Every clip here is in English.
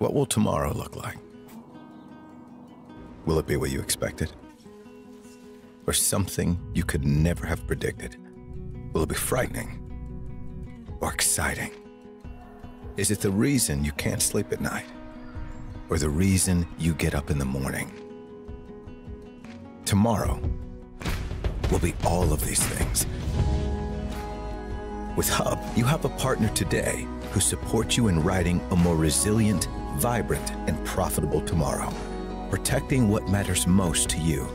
What will tomorrow look like? Will it be what you expected? Or something you could never have predicted? Will it be frightening? Or exciting? Is it the reason you can't sleep at night? Or the reason you get up in the morning? Tomorrow will be all of these things. With Hub, you have a partner today who supports you in writing a more resilient, vibrant, and profitable tomorrow, protecting what matters most to you.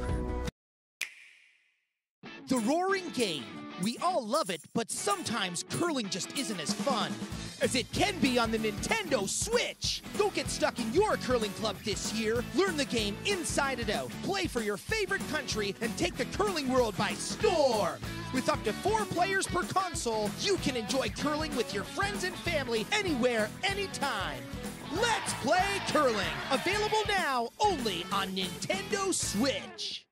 The Roaring Game. We all love it, but sometimes curling just isn't as fun as it can be on the Nintendo Switch. Don't get stuck in your curling club this year. Learn the game inside and out. Play for your favorite country and take the curling world by storm. With up to four players per console, you can enjoy curling with your friends and family anywhere, anytime. Let's play curling. Available now only on Nintendo Switch.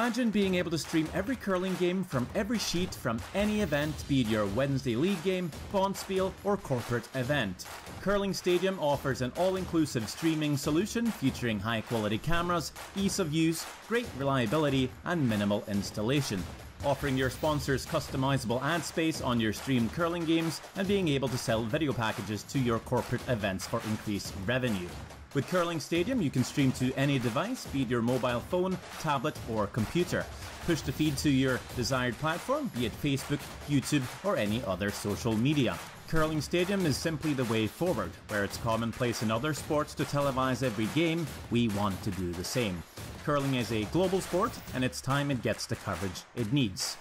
Imagine being able to stream every curling game from every sheet from any event, be it your Wednesday league game, Bonspiel, or corporate event. Curling Stadium offers an all-inclusive streaming solution featuring high-quality cameras, ease of use, great reliability, and minimal installation. Offering your sponsors customizable ad space on your streamed curling games and being able to sell video packages to your corporate events for increased revenue. With Curling Stadium, you can stream to any device, be it your mobile phone, tablet, or computer. Push the feed to your desired platform, be it Facebook, YouTube, or any other social media. Curling Stadium is simply the way forward. Where it's commonplace in other sports to televise every game, we want to do the same. Curling is a global sport, and it's time it gets the coverage it needs.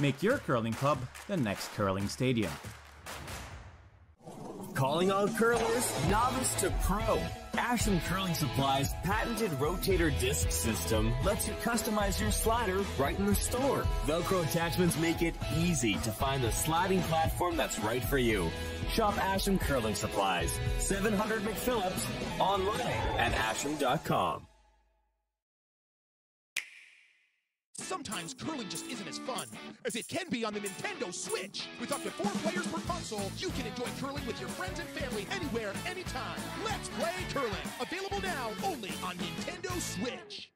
Make your curling club the next Curling Stadium. Calling all curlers, novice to pro. Asham Curling Supply's patented rotator disc system lets you customize your slider right in the store. Velcro attachments make it easy to find the sliding platform that's right for you. Shop Asham Curling Supplies, 700 McPhillips, online at asham.com. Sometimes curling just isn't as fun as it can be on the Nintendo Switch. With up to four players per console, you can enjoy curling with your friends and family anywhere, anytime. Let's play curling. Available now only on Nintendo Switch.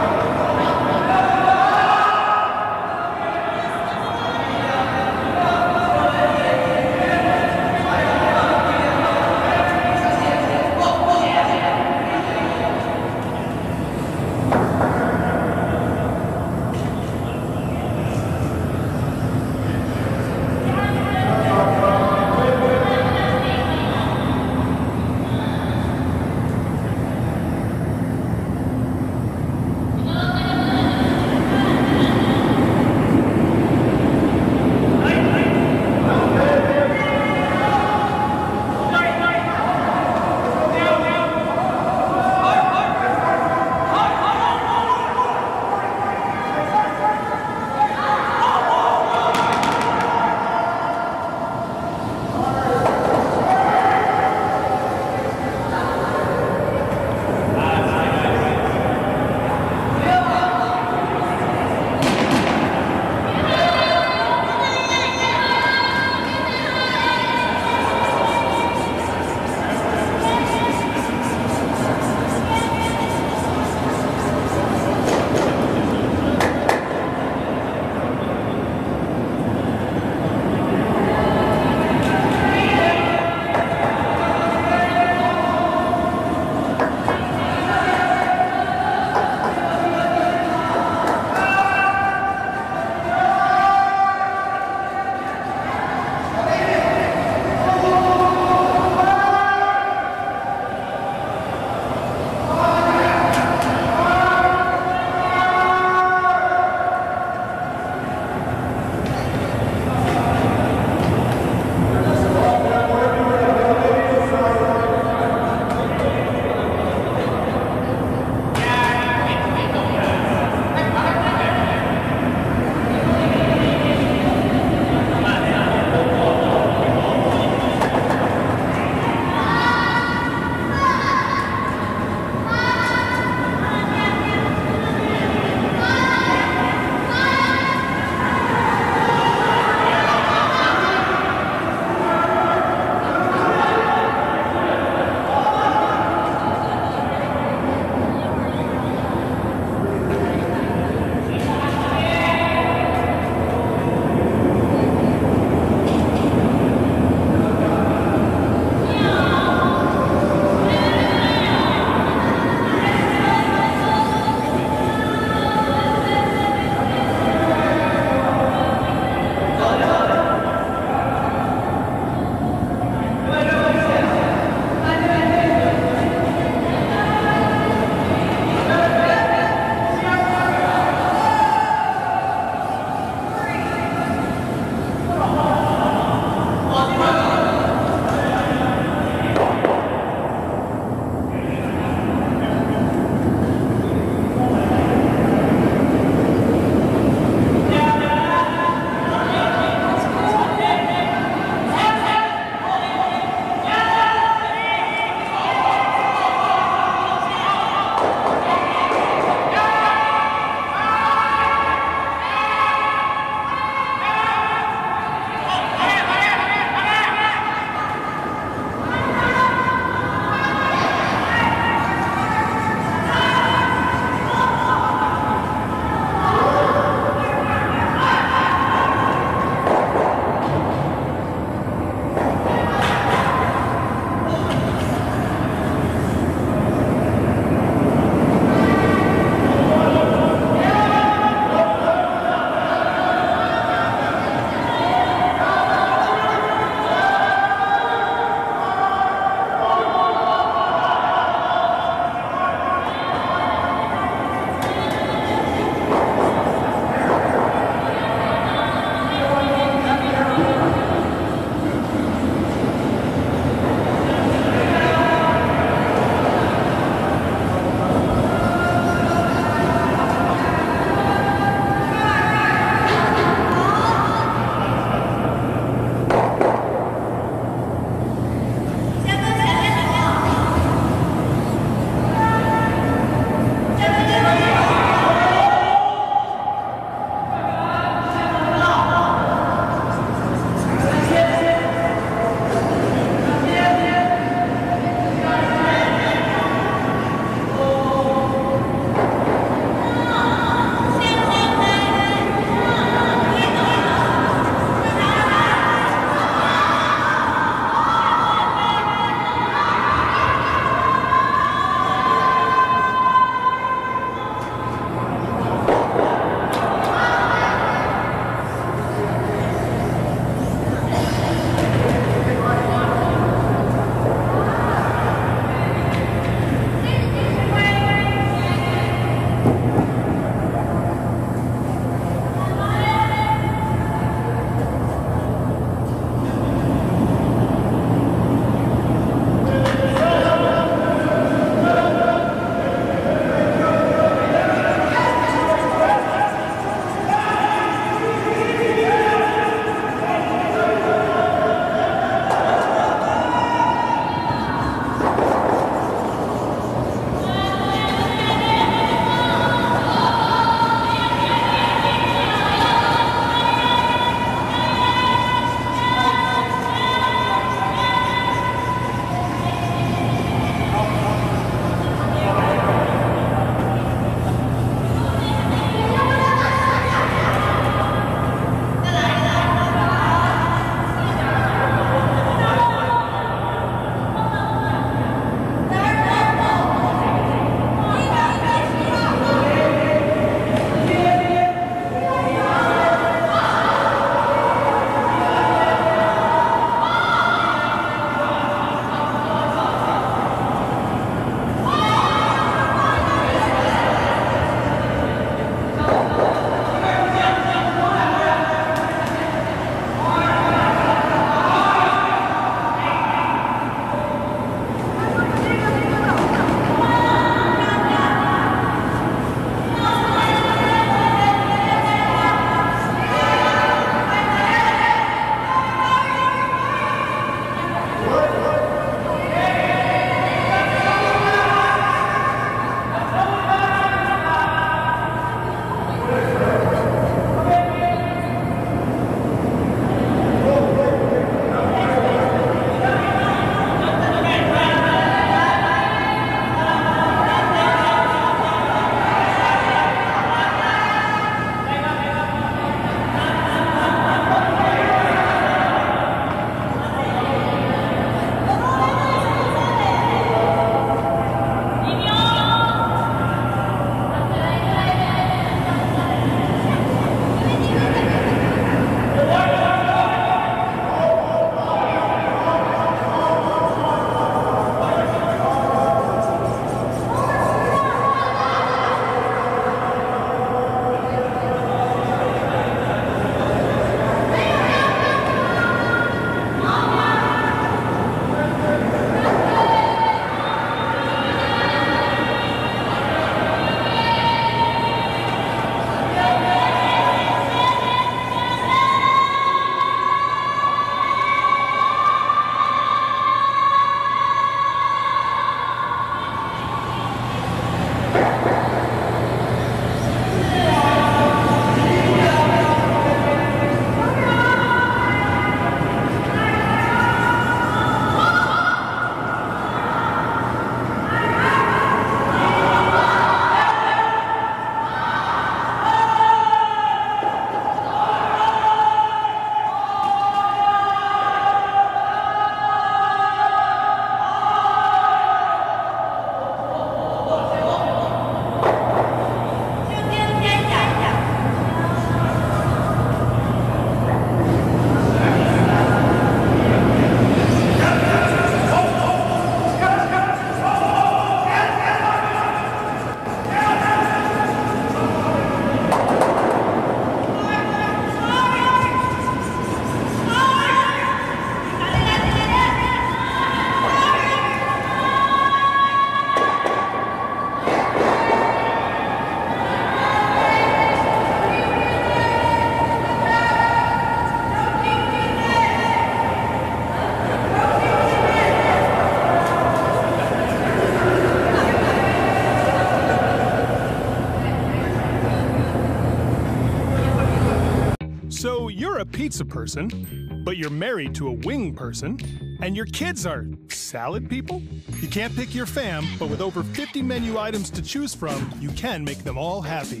Pizza person, but you're married to a wing person, and your kids are salad people? You can't pick your fam, but with over 50 menu items to choose from, you can make them all happy.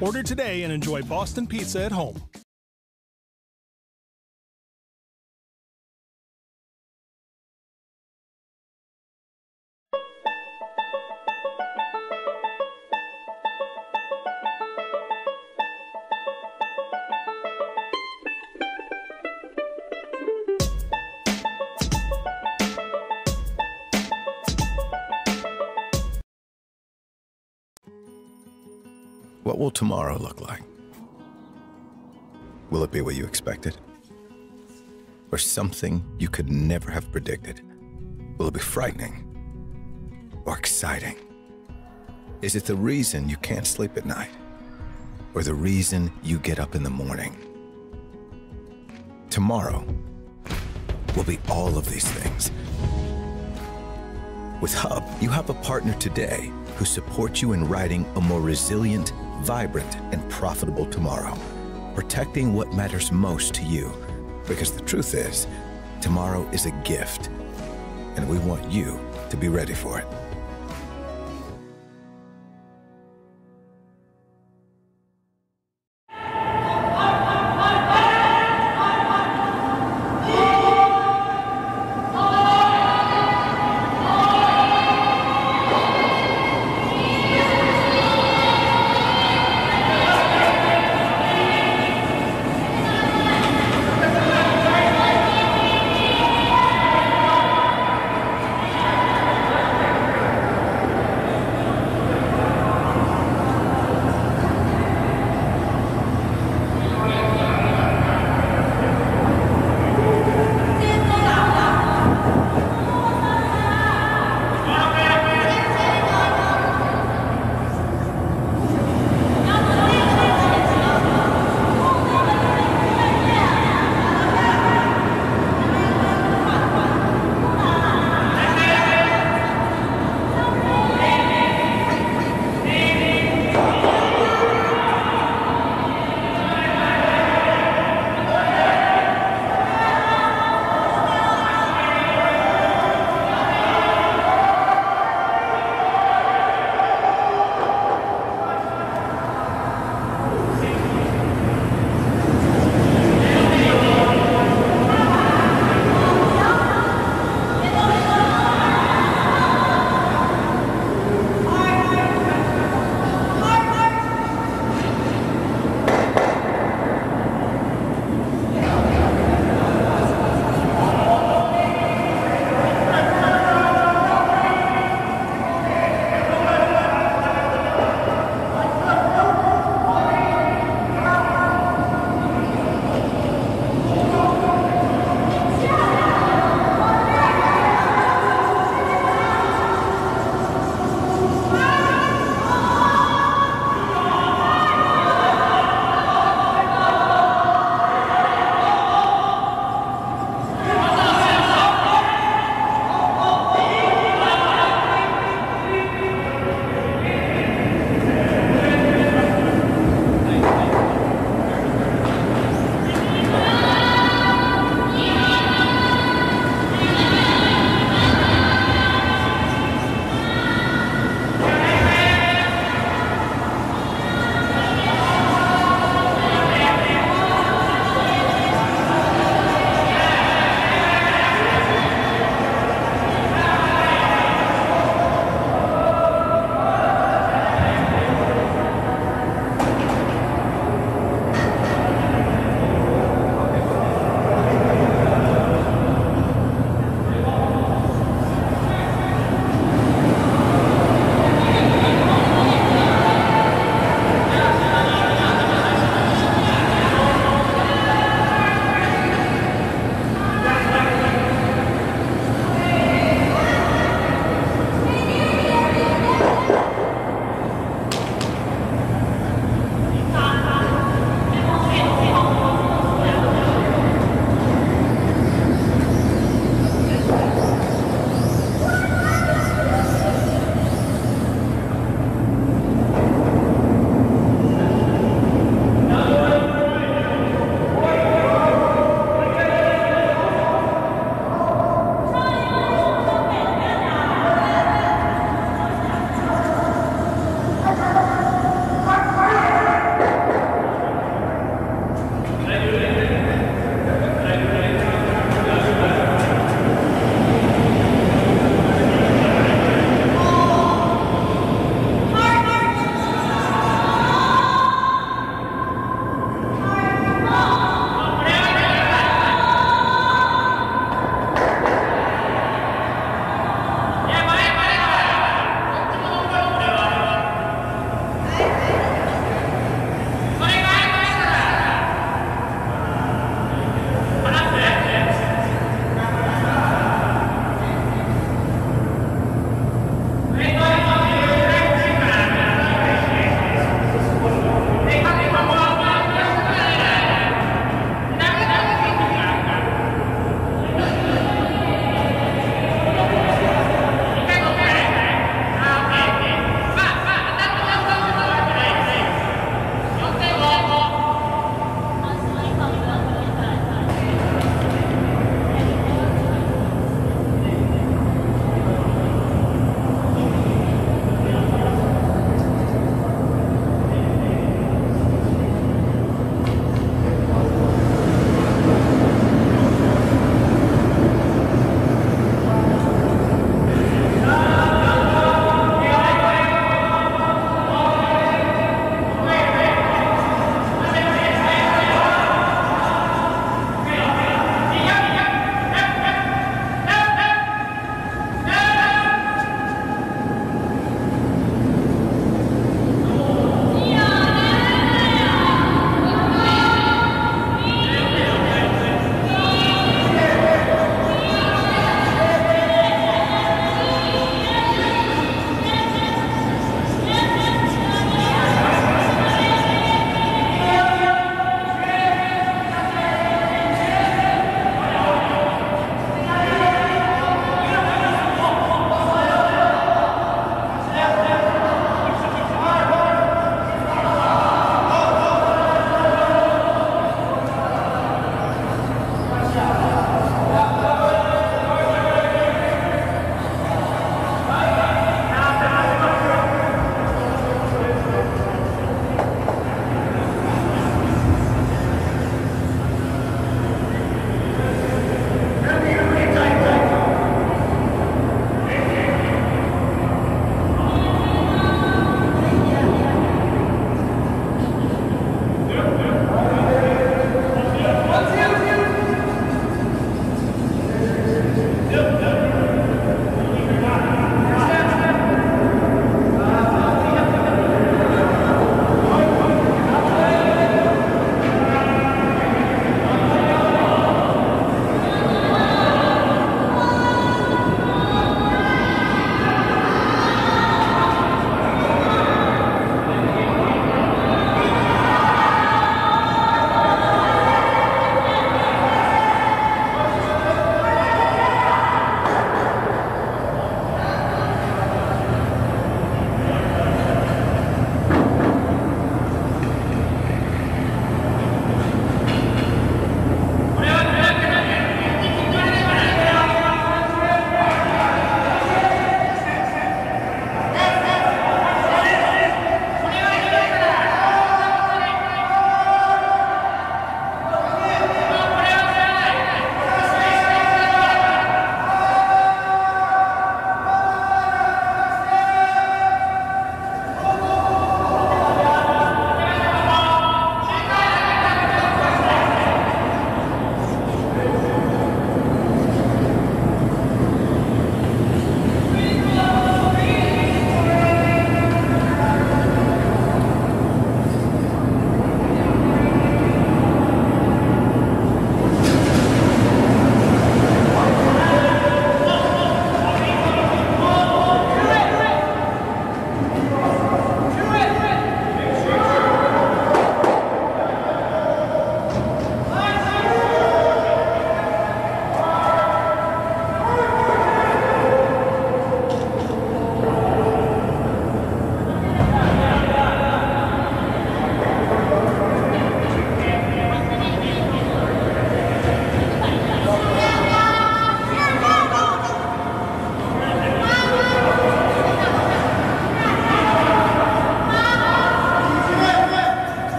Order today and enjoy Boston Pizza at home. Will tomorrow look like? Will it be what you expected? Or something you could never have predicted? Will it be frightening? Or exciting? Is it the reason you can't sleep at night? Or the reason you get up in the morning? Tomorrow will be all of these things. With Hub, you have a partner today who supports you in writing a more resilient, vibrant, and profitable tomorrow, protecting what matters most to you. Because the truth is, tomorrow is a gift, and we want you to be ready for it.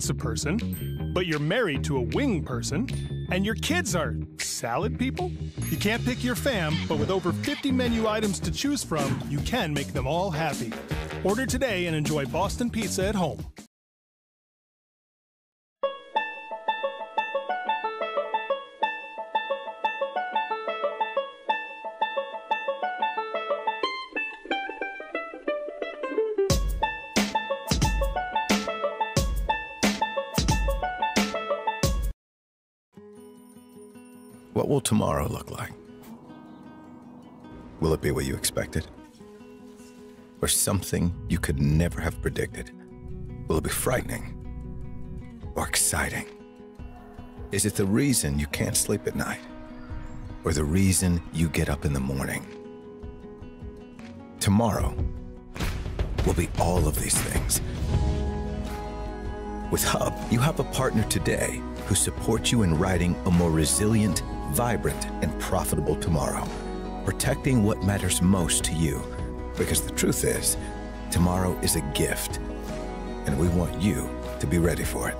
Pizza person, but you're married to a wing person, and your kids are salad people? You can't pick your fam, but with over 50 menu items to choose from, you can make them all happy. Order today and enjoy Boston Pizza at home. Expected? Or something you could never have predicted? Will it be frightening? Or exciting? Is it the reason you can't sleep at night? Or the reason you get up in the morning? Tomorrow will be all of these things. With Hub, you have a partner today who supports you in writing a more resilient, vibrant, and profitable tomorrow, protecting what matters most to you. Because the truth is, tomorrow is a gift, and we want you to be ready for it.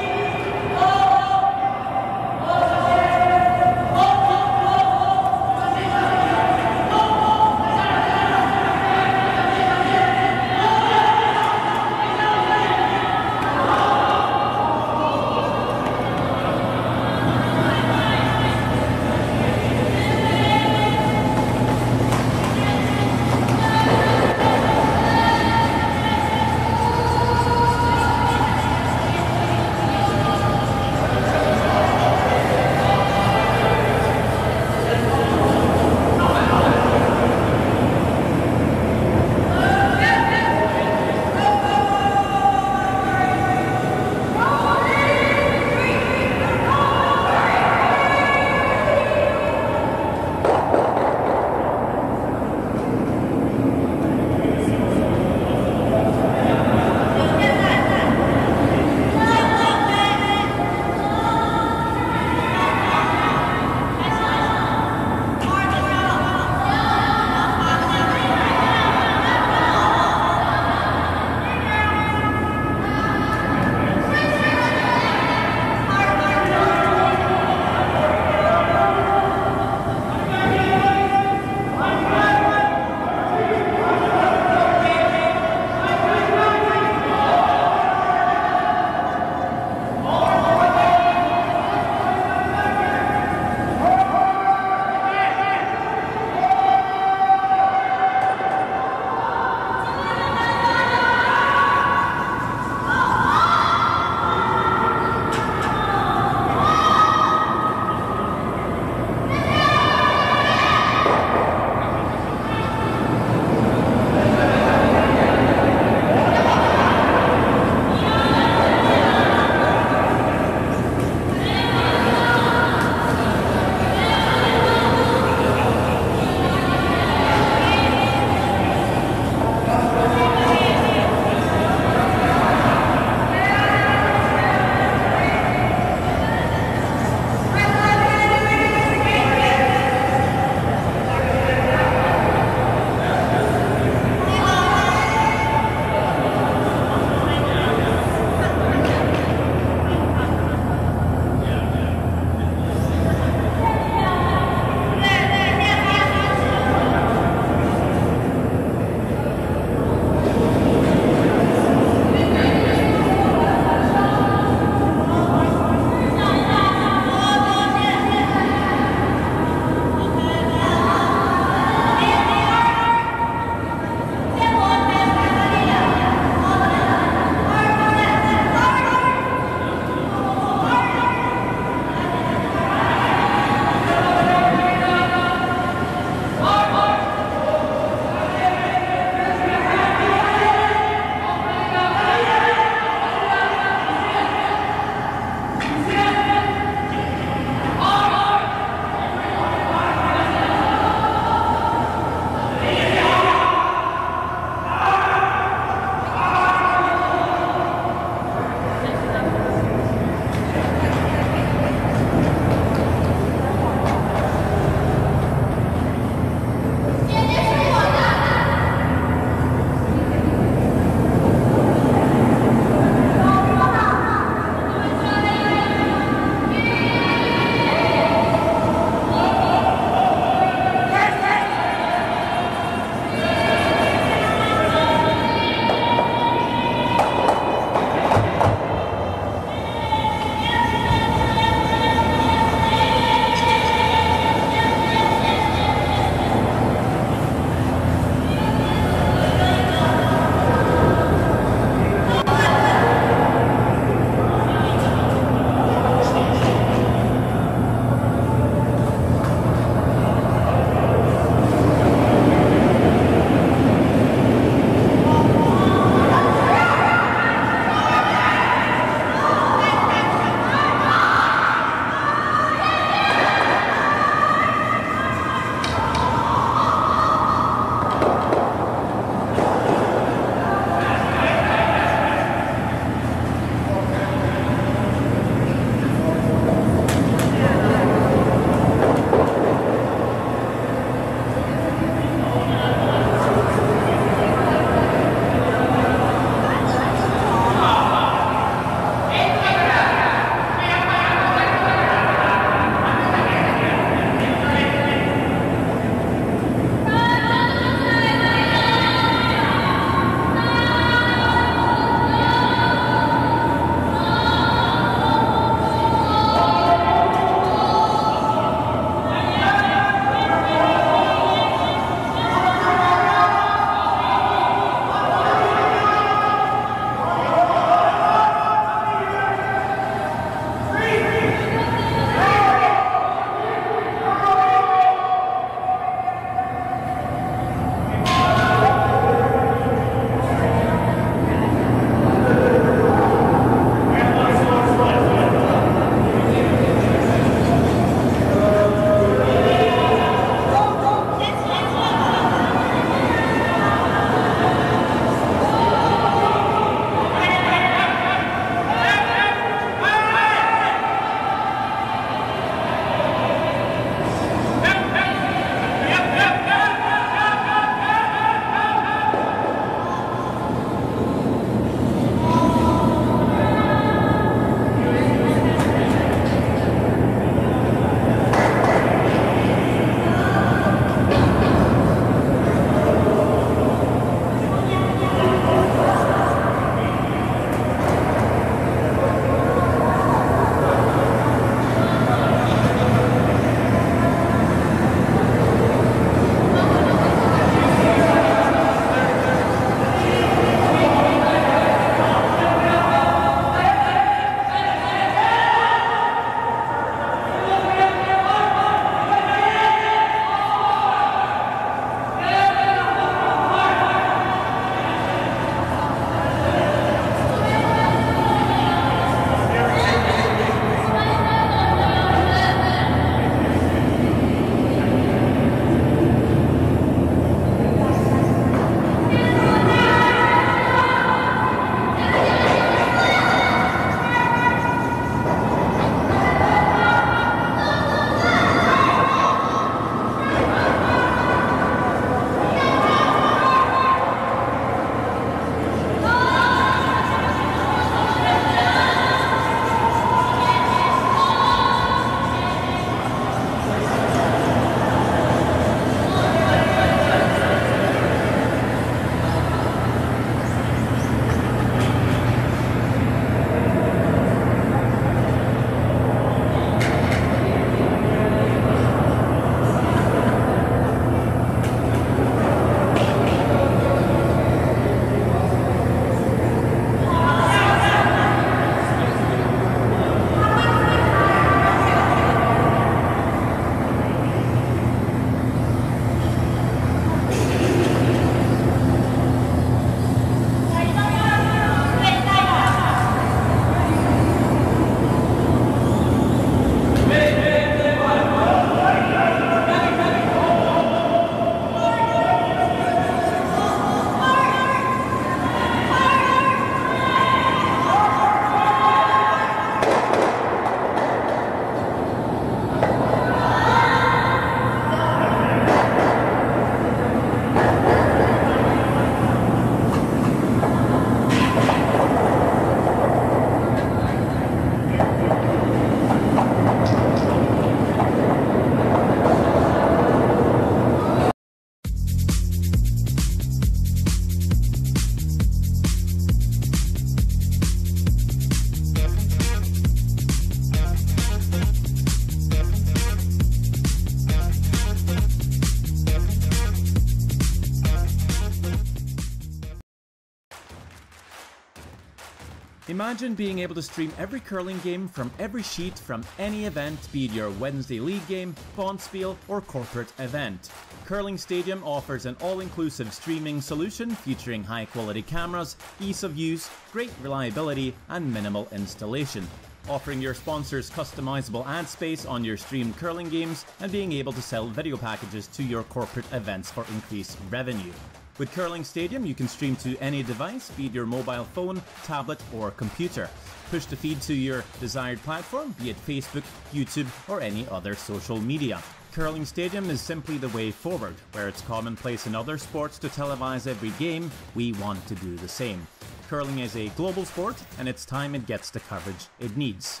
Imagine being able to stream every curling game from every sheet from any event, be it your Wednesday league game, Bonspiel, or corporate event. Curling Stadium offers an all inclusive streaming solution featuring high quality cameras, ease of use, great reliability, and minimal installation. Offering your sponsors customizable ad space on your streamed curling games and being able to sell video packages to your corporate events for increased revenue. With Curling Stadium, you can stream to any device, be it your mobile phone, tablet, or computer. Push the feed to your desired platform, be it Facebook, YouTube, or any other social media. Curling Stadium is simply the way forward. Where it's commonplace in other sports to televise every game, we want to do the same. Curling is a global sport, and it's time it gets the coverage it needs.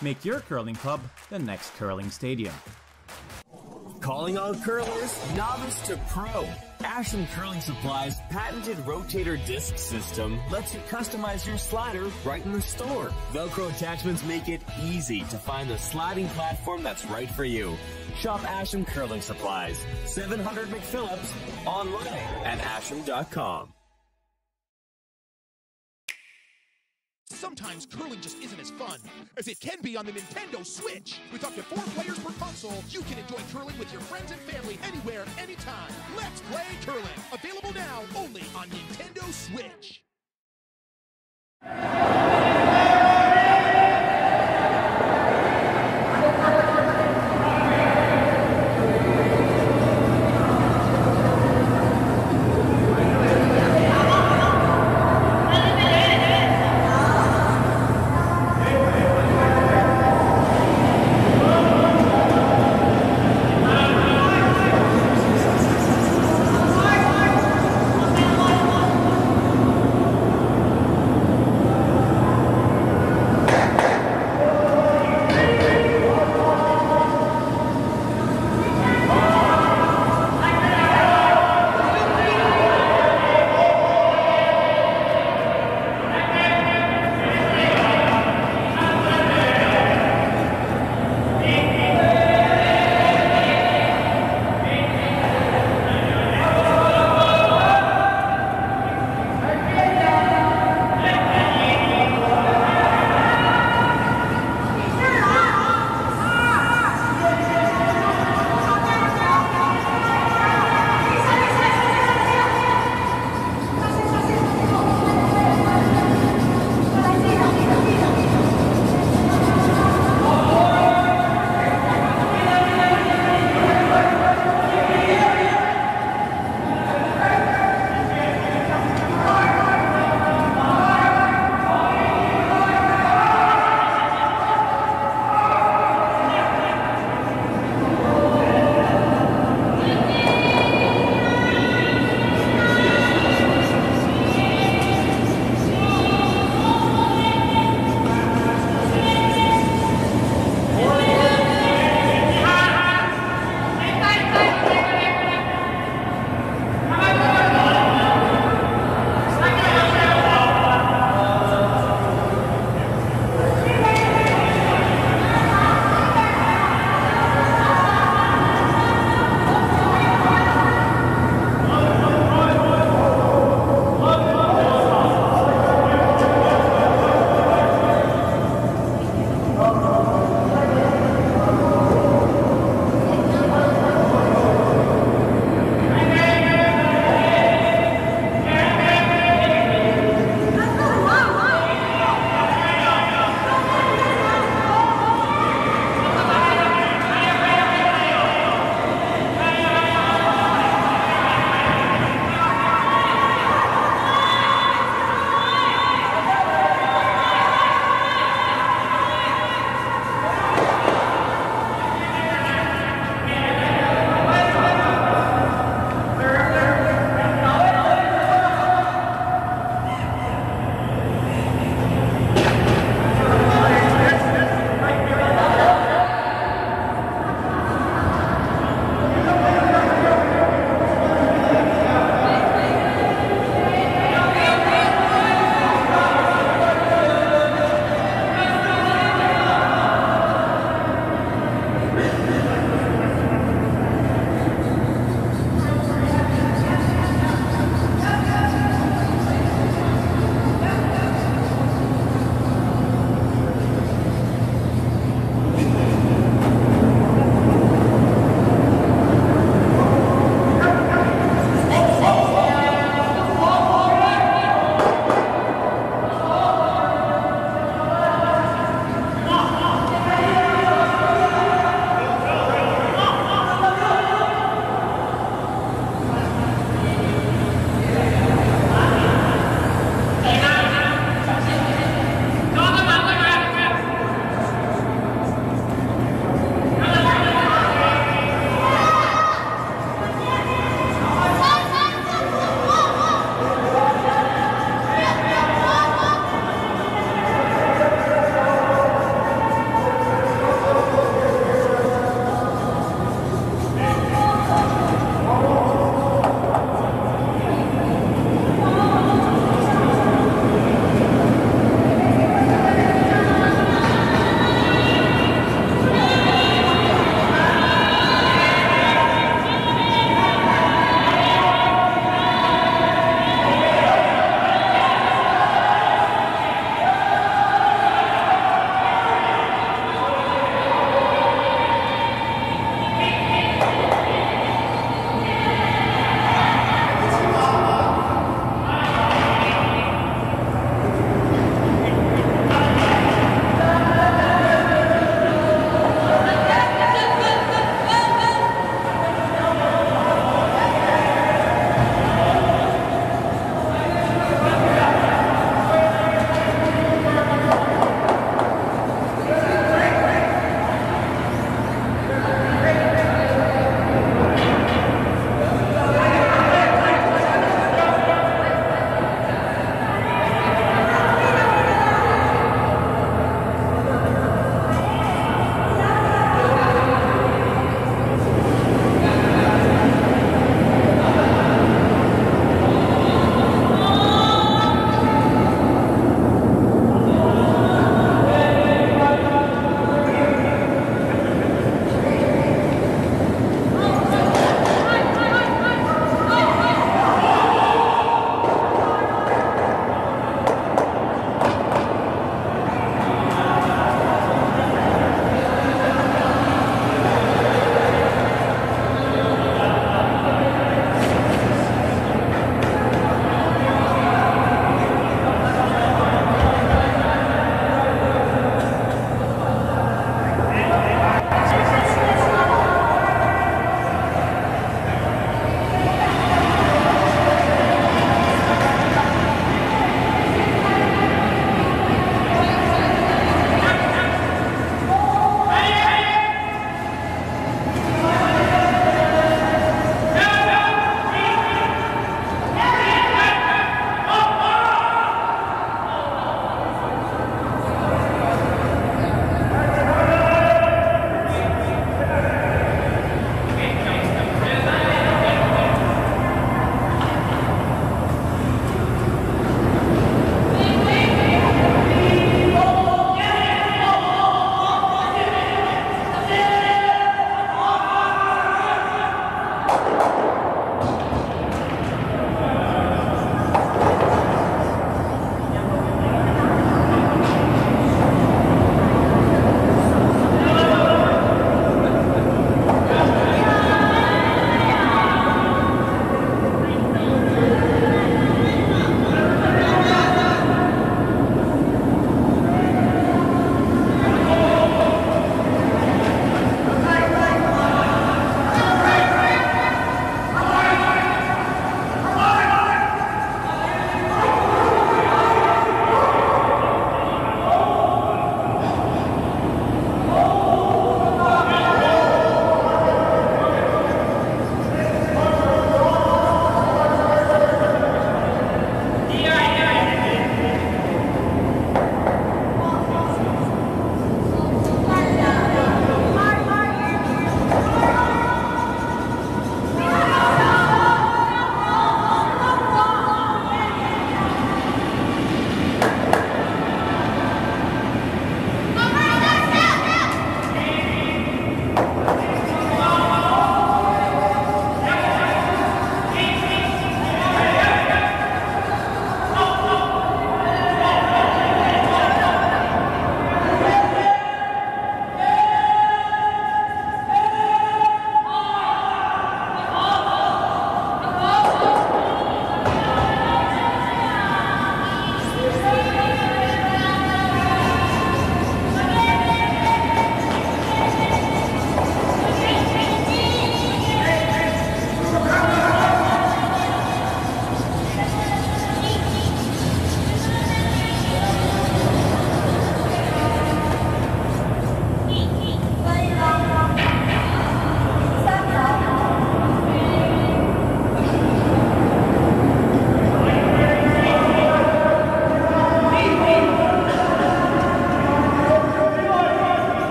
Make your curling club the next curling stadium. Calling all curlers, novice to pro. Asham Curling Supply's patented rotator disc system lets you customize your slider right in the store. Velcro attachments make it easy to find the sliding platform that's right for you. Shop Asham Curling Supplies, 700 McPhillips, online at asham.com. Sometimes curling just isn't as fun as it can be on the Nintendo Switch. With up to four players per console, you can enjoy curling with your friends and family anywhere, anytime. Let's play curling. Available now only on Nintendo Switch.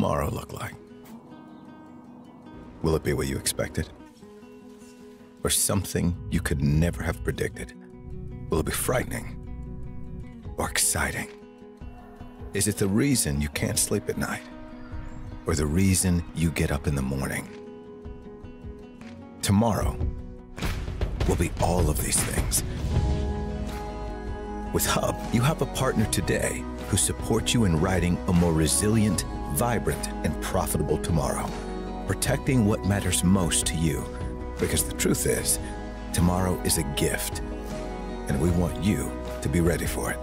Tomorrow look like? Will it be what you expected? Or something you could never have predicted? Will it be frightening? Or exciting? Is it the reason you can't sleep at night? Or the reason you get up in the morning? Tomorrow will be all of these things. With Hub, you have a partner today who supports you in writing a more resilient, vibrant, and profitable tomorrow, protecting what matters most to you. Because the truth is, tomorrow is a gift, and we want you to be ready for it.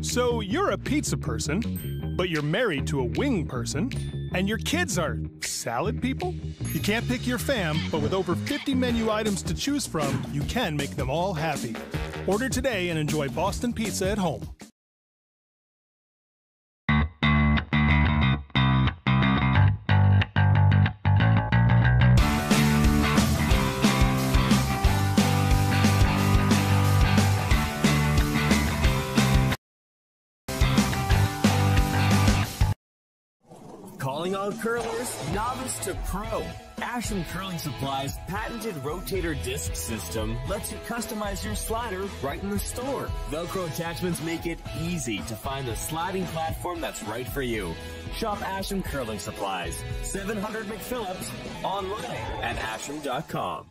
So you're a pizza person, but you're married to a wing person, and your kids are salad people? You can't pick your fam, but with over 50 menu items to choose from, you can make them all happy. Order today and enjoy Boston Pizza at home. Calling all curlers, novice to pro. Asham Curling Supply's patented rotator disc system lets you customize your slider right in the store. Velcro attachments make it easy to find the sliding platform that's right for you. Shop Asham Curling Supplies, 700 McPhillips, online at asham.com.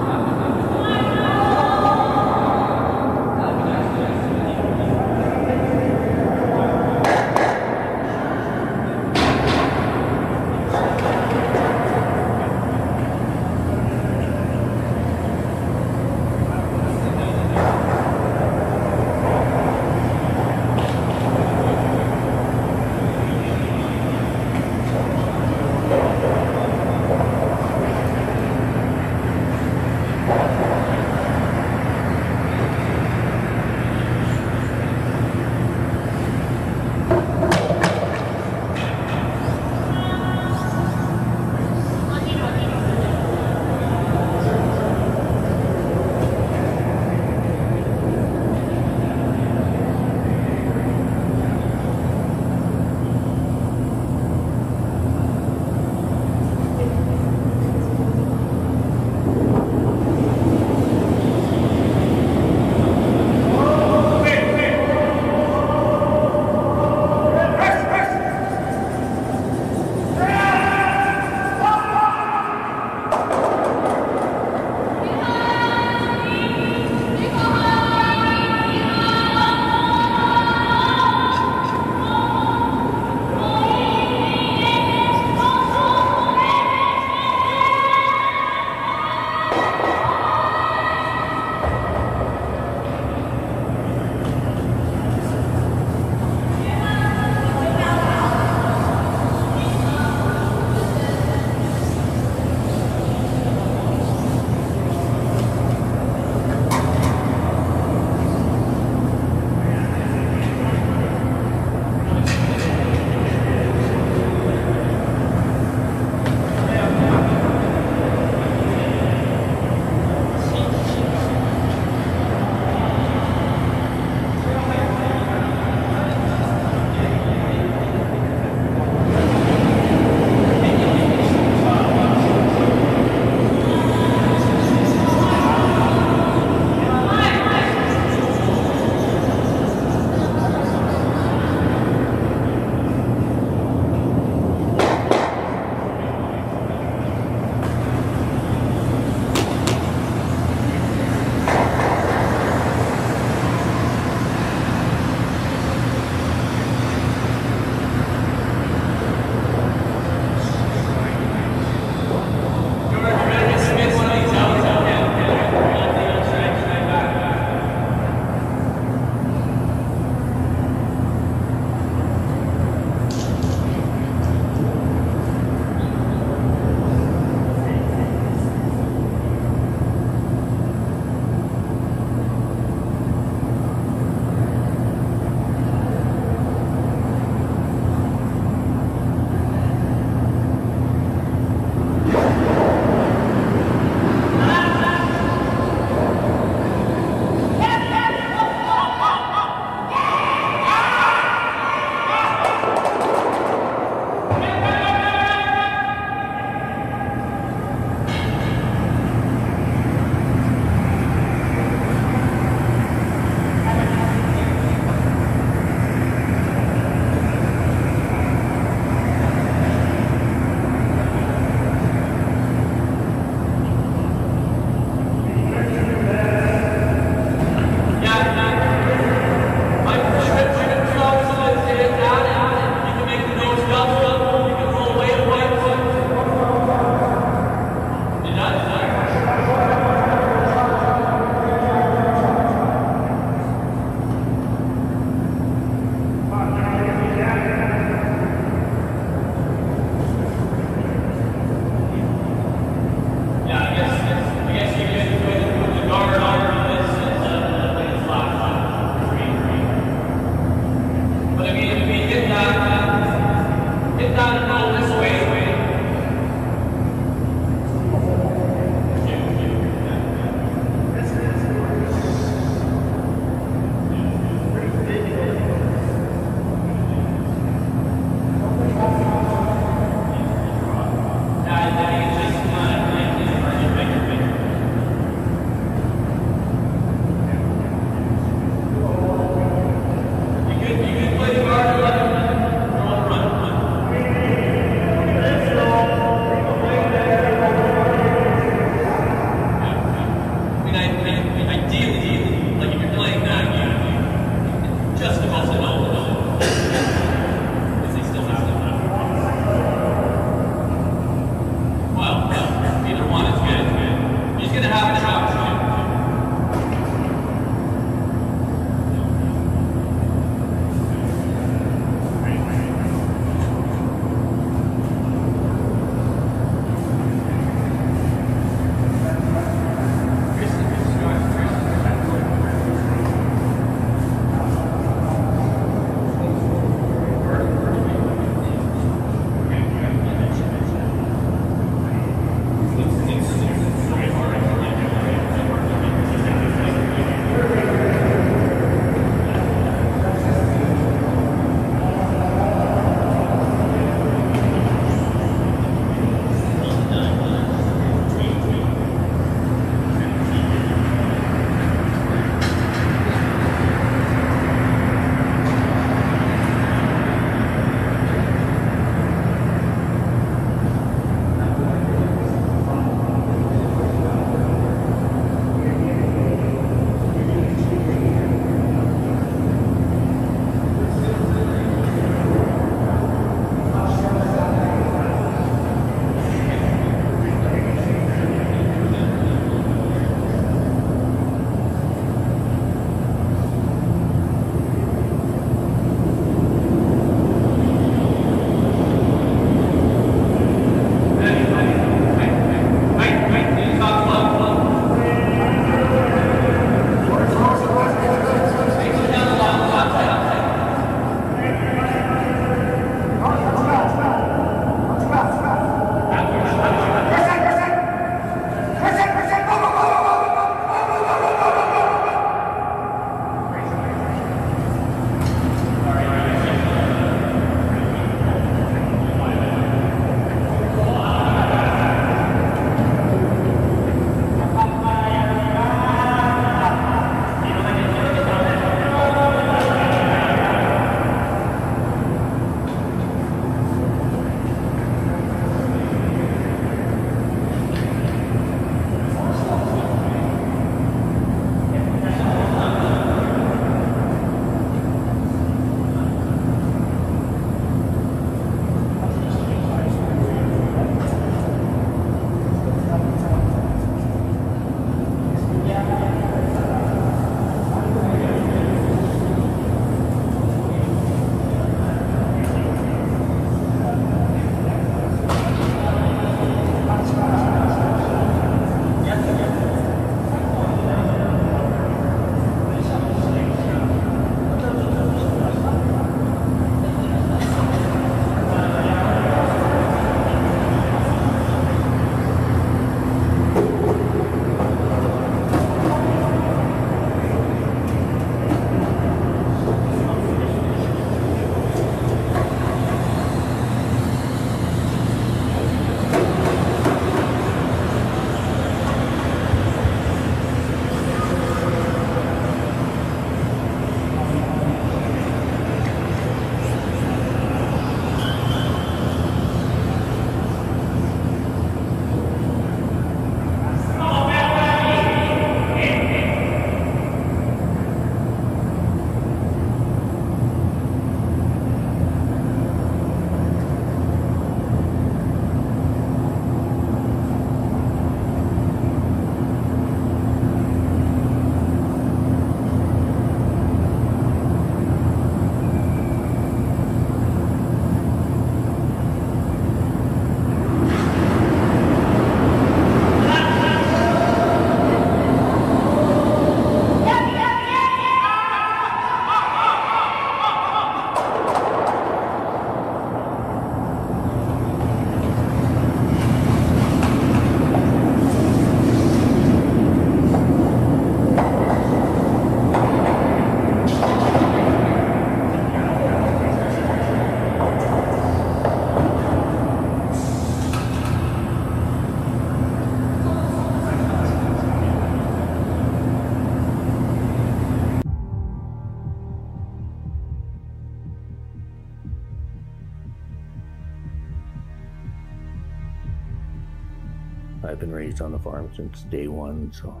raised on the farm since day one, so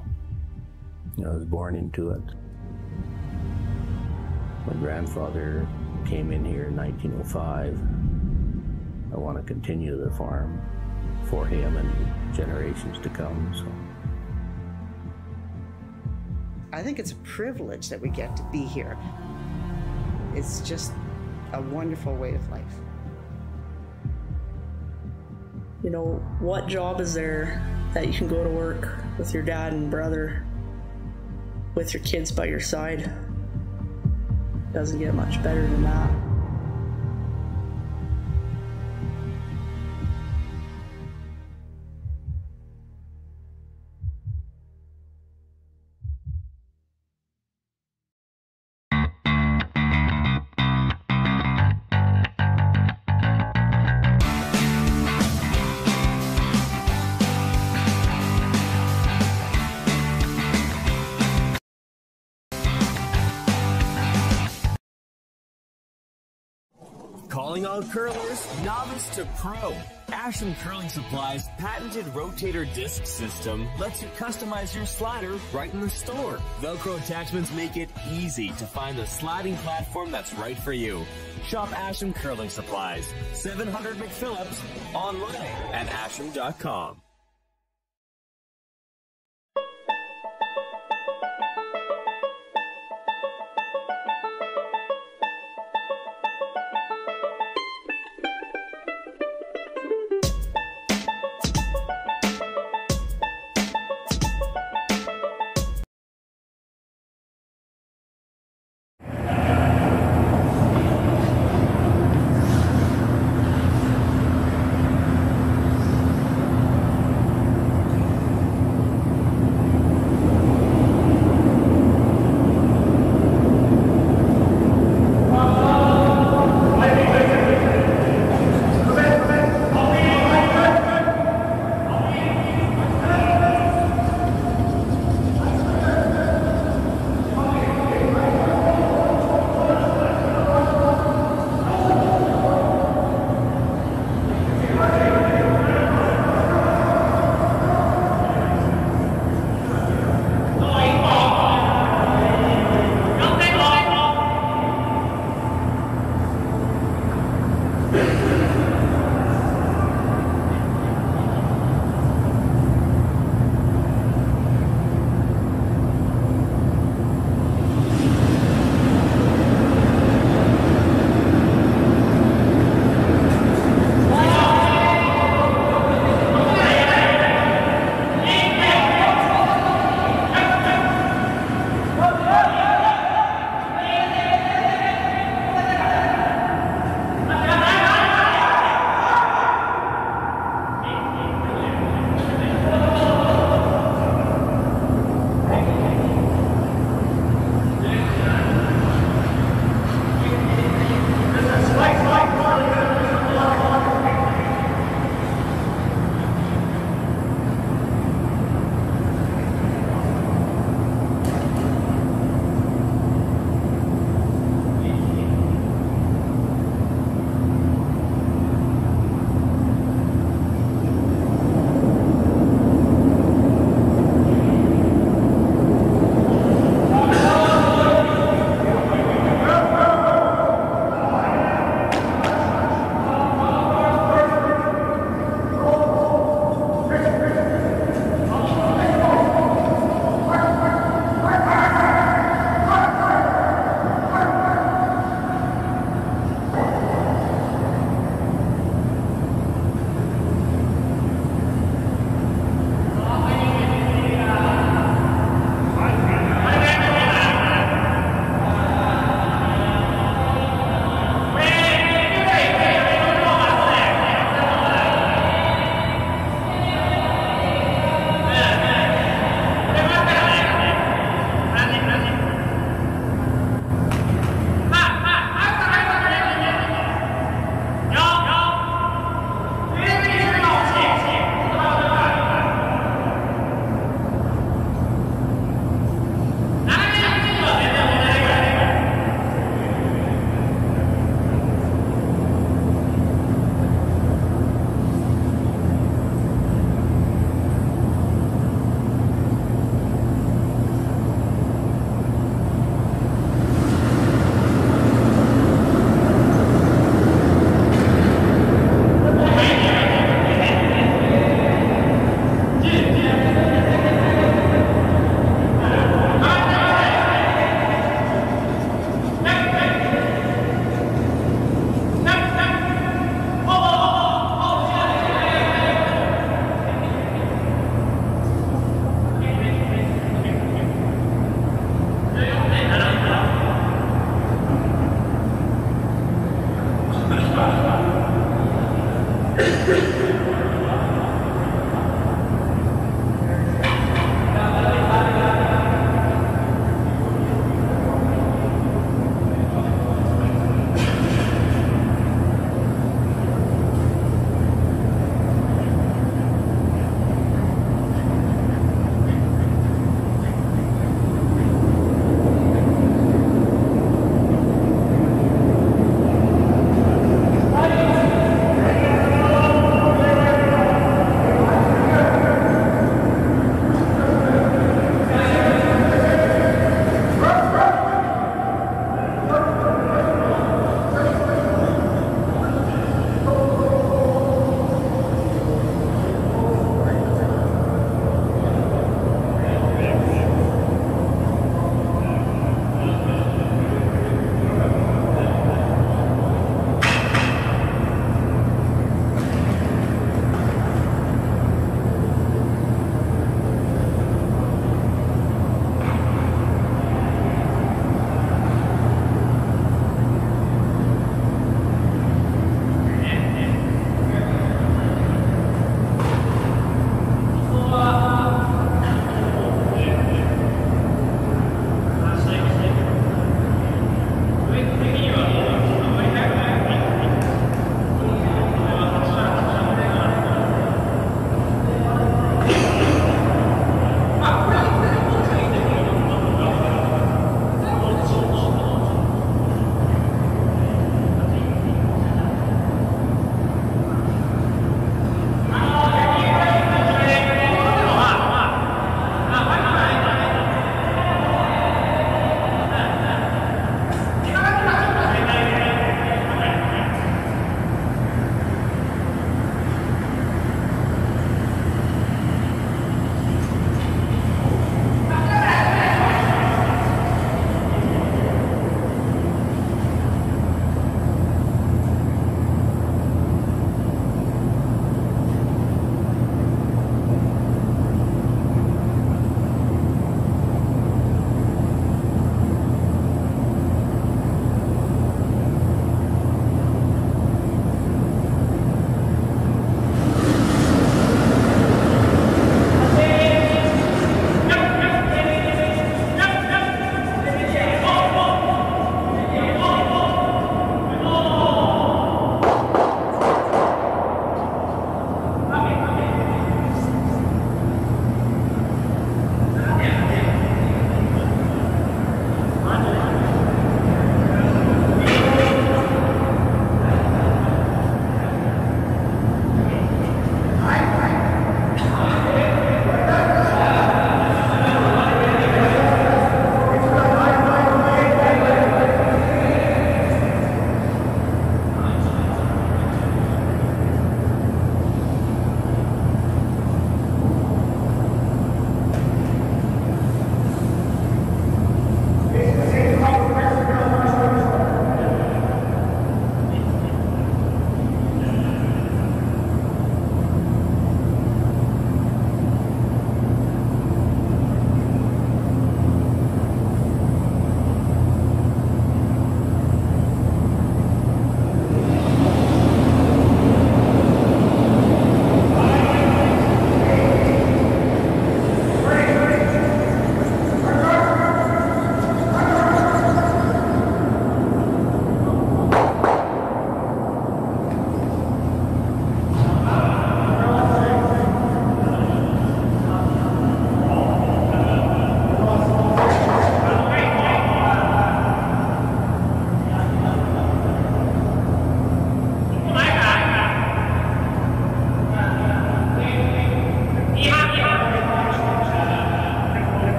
you know, I was born into it. My grandfather came in here in 1905. I want to continue the farm for him and generations to come. So. I think it's a privilege that we get to be here. It's just a wonderful way of life. You know, what job is there that you can go to work with your dad and brother, with your kids by your side? Doesn't get much better than that. Calling all curlers, novice to pro. Asham Curling Supply's patented rotator disc system lets you customize your slider right in the store. Velcro attachments make it easy to find the sliding platform that's right for you. Shop Asham Curling Supplies, 700 McPhillips, online at asham.com.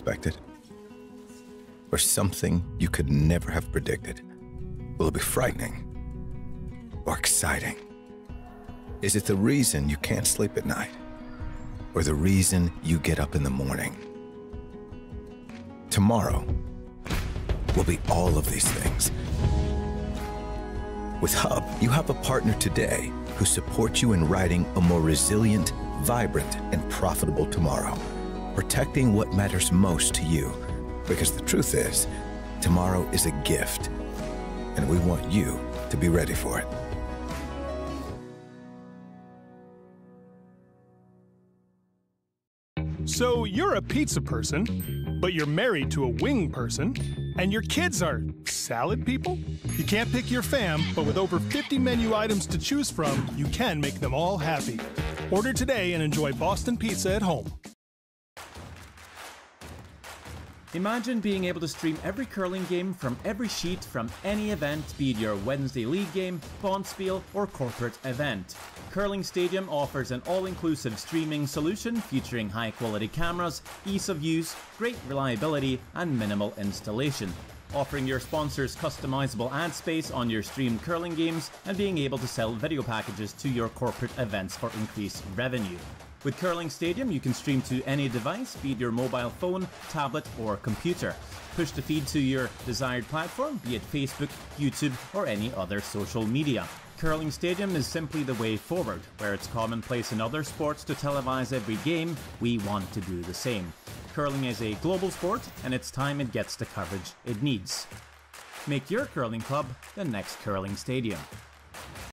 expected? Or something you could never have predicted? Will it be frightening? Or exciting? Is it the reason you can't sleep at night? Or the reason you get up in the morning? Tomorrow will be all of these things. With Hub, you have a partner today who supports you in writing a more resilient, vibrant, and profitable tomorrow, protecting what matters most to you. Because the truth is, tomorrow is a gift, and we want you to be ready for it. So you're a pizza person, but you're married to a wing person, and your kids are salad people? You can't pick your fam, but with over 50 menu items to choose from, you can make them all happy. Order today and enjoy Boston Pizza at home. Imagine being able to stream every curling game from every sheet from any event, be it your Wednesday league game, Bonspiel, or corporate event. Curling Stadium offers an all-inclusive streaming solution featuring high-quality cameras, ease of use, great reliability, and minimal installation. Offering your sponsors customizable ad space on your streamed curling games and being able to sell video packages to your corporate events for increased revenue. With Curling Stadium, you can stream to any device, be it your mobile phone, tablet, or computer. Push the feed to your desired platform, be it Facebook, YouTube, or any other social media. Curling Stadium is simply the way forward. Where it's commonplace in other sports to televise every game, we want to do the same. Curling is a global sport, and it's time it gets the coverage it needs. Make your curling club the next curling stadium.